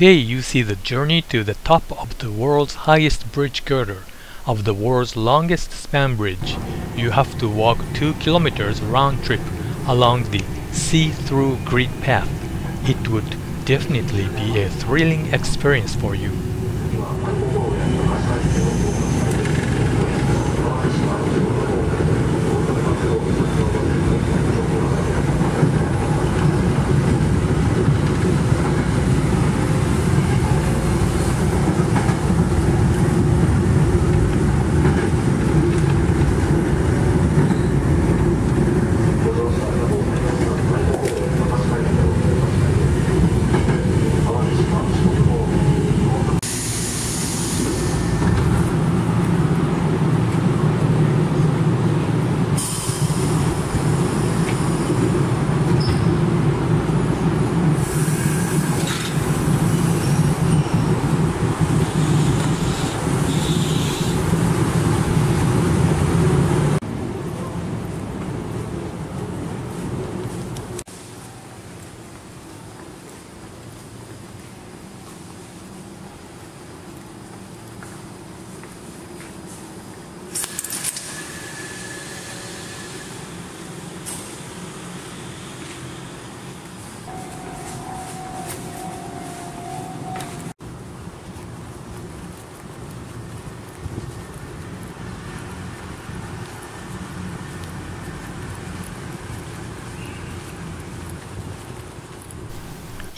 Today you see the journey to the top of the world's highest bridge girder, of the world's longest span bridge. You have to walk 2 kilometers round trip along the see-through grid path. It would definitely be a thrilling experience for you.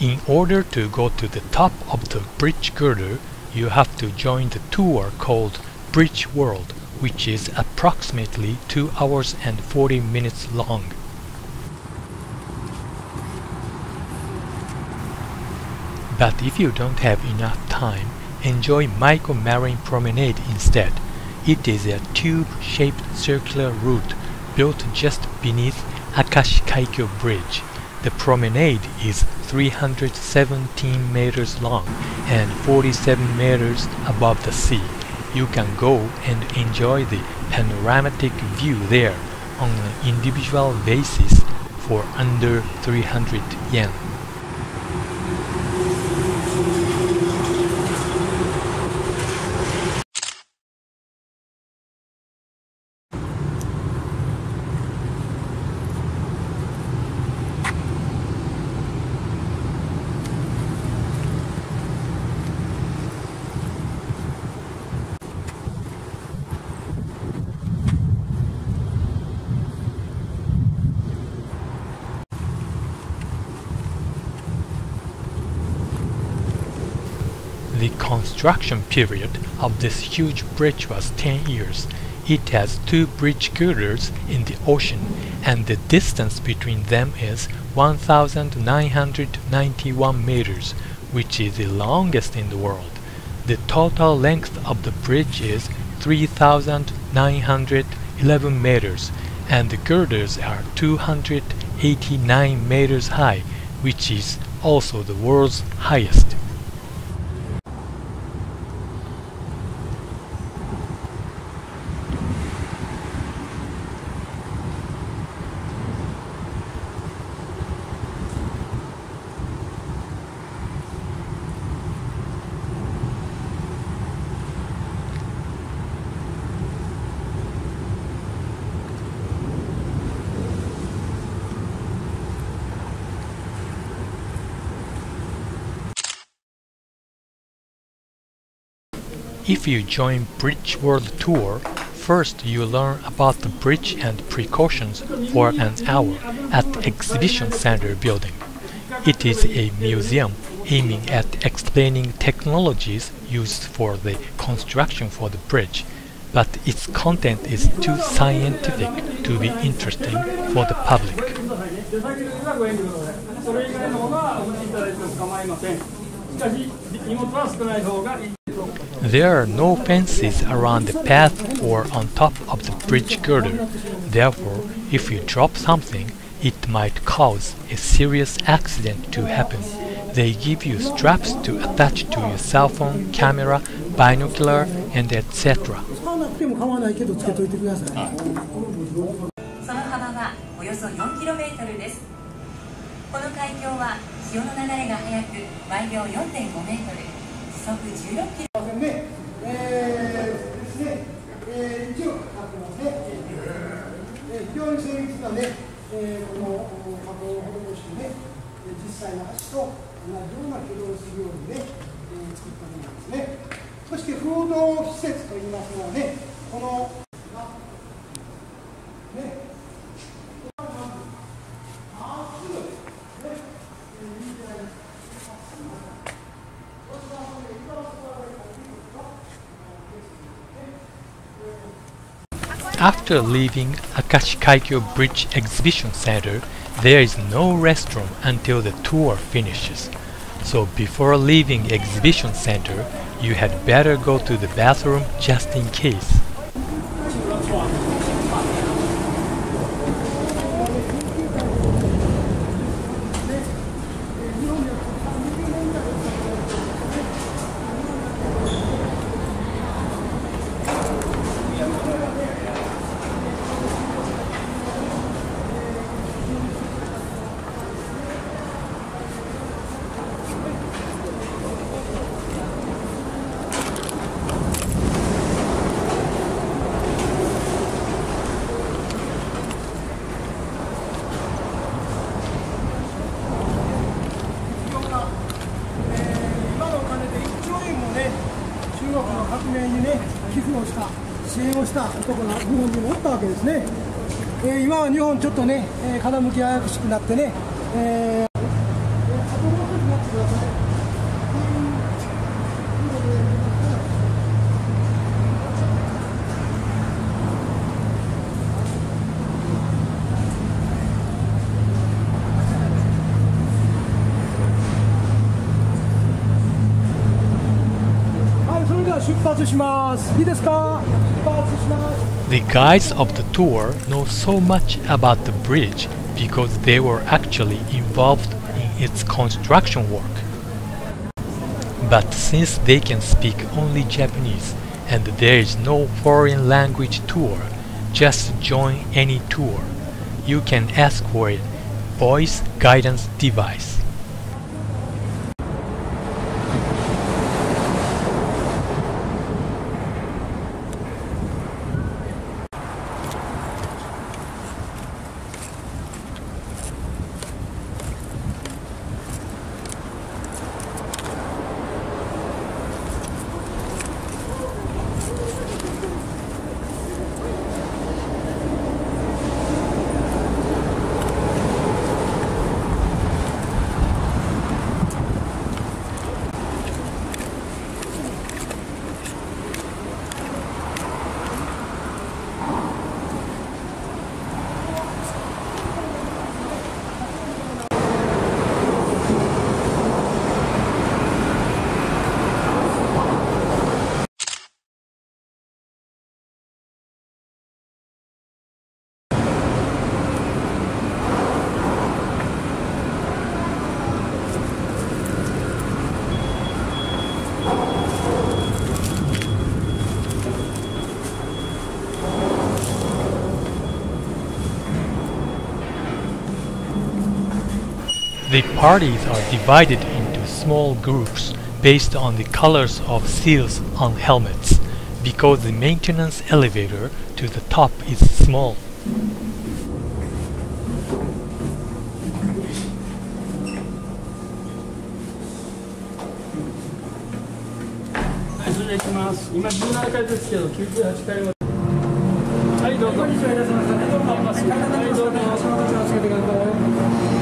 In order to go to the top of the bridge girder, you have to join the tour called Bridge World, which is approximately 2 hours and 40 minutes long. But if you don't have enough time, enjoy Maiko Marine Promenade instead. It is a tube-shaped circular route built just beneath Akashi Kaikyo Bridge. The promenade is 317 meters long and 47 meters above the sea. You can go and enjoy the panoramic view there on an individual basis for under 300 yen. The construction period of this huge bridge was 10 years. It has two bridge girders in the ocean and the distance between them is 1991 meters, which is the longest in the world. The total length of the bridge is 3911 meters and the girders are 289 meters high, which is also the world's highest. If you join Bridge World Tour, first you learn about the bridge and precautions for an hour at the Exhibition Center building. It is a museum aiming at explaining technologies used for the construction for the bridge, but its content is too scientific to be interesting for the public. There are no fences around the path or on top of the bridge girder. Therefore, if you drop something, it might cause a serious accident to happen. They give you straps to attach to your cell phone, camera, binocular, and etc. 使わなくても構わないけどつけといてください。その幅はおよそ 4km です この海峡は潮の流れが速く毎秒4.5メートル時速16 常に精密なね、えー、この加工を施してね、実際の橋と同じような軌道をするようにね、えー作ったものなんですね。そして風洞施設といいますのはね、この After leaving Akashi Kaikyo Bridge Exhibition Center, there is no restroom until the tour finishes. So before leaving Exhibition Center, you had better go to the bathroom just in case. えー今は日本ちょっとね、えー傾き怪しくなってね、えーあともうちょっと待ってくださいはい、それでは出発します。いいですか出発します。 The guides of the tour know so much about the bridge because they were actually involved in its construction work. But since they can speak only Japanese and there is no foreign language tour, just join any tour. You can ask for a voice guidance device. 'The parties are divided into small groups based on the colors of seals on helmets because the maintenance elevator to the top is small. はい、それで行きます。今17階ですけど、98階まで。はい、どうぞ。はい、どうぞ。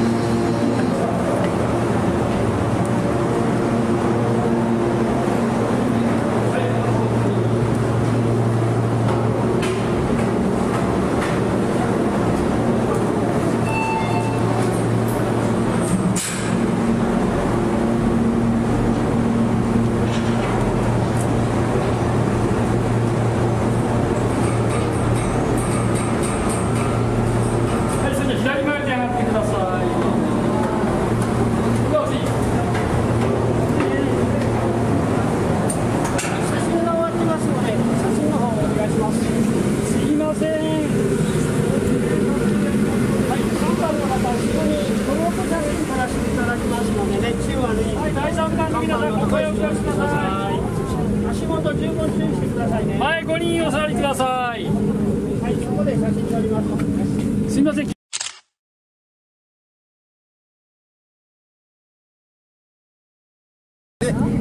ー、5にお座りください。はいそこで写真撮ります。すいません。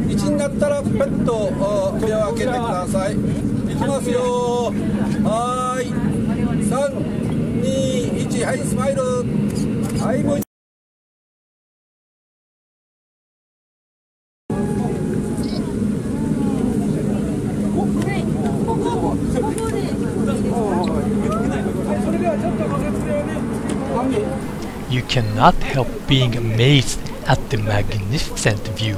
一になったらペット扉を開けてください。いきますよ。はい。三、二、一はいスマイル。はい無 You cannot help being amazed at the magnificent view.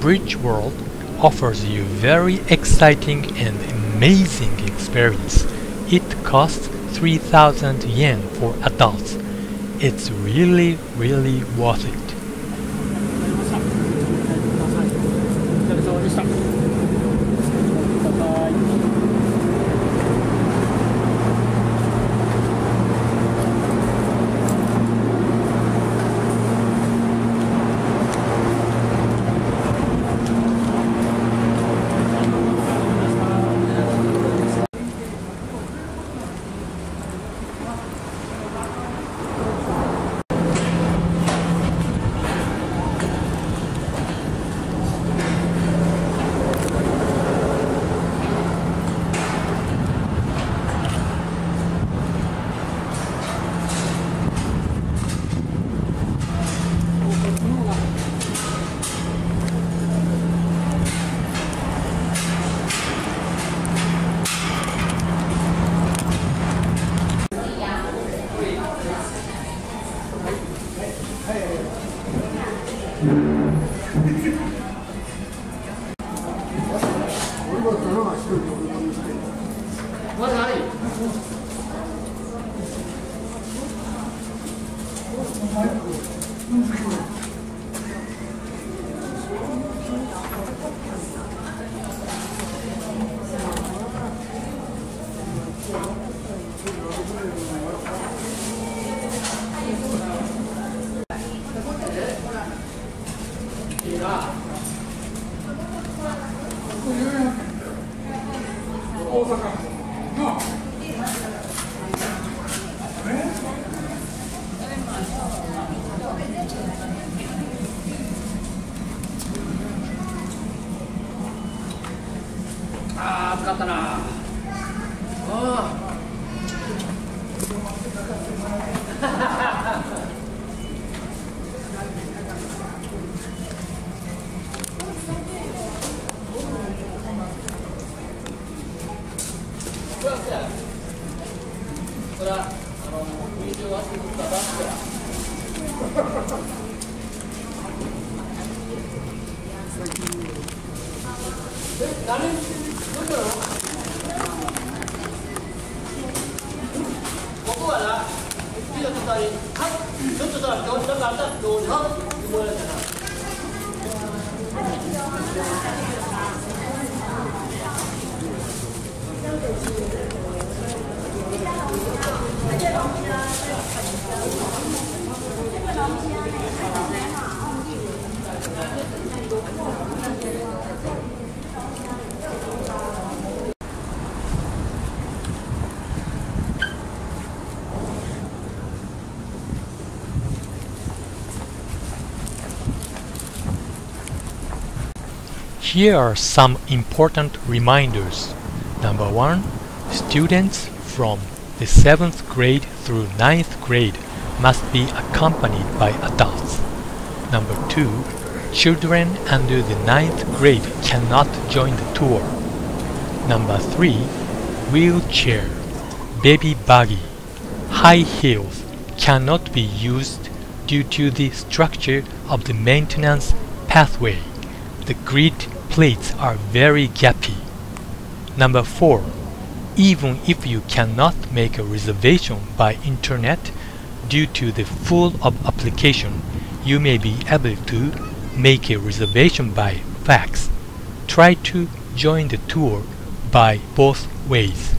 Bridge World offers you very exciting and amazing experience. It costs 3000 yen for adults. It's really really worth it. した。Thank you. ああ暑かったな。あ嗯 Here are some important reminders. Number one, students from the 7th grade through 9th grade must be accompanied by adults. Number two, children under the 9th grade cannot join the tour. Number three, wheelchair, baby buggy, high heels cannot be used due to the structure of the maintenance pathway. The grid plates are very gappy. Number 4. Even if you cannot make a reservation by internet due to the full of application, you may be able to make a reservation by fax. Try to join the tour by both ways.